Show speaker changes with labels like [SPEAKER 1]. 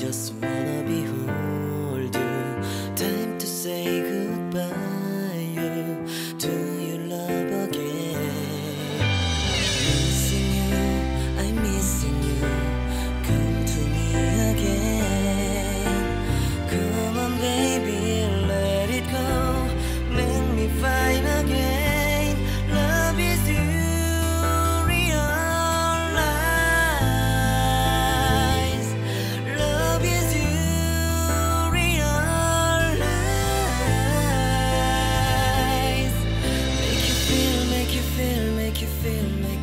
[SPEAKER 1] just wanna be who feel me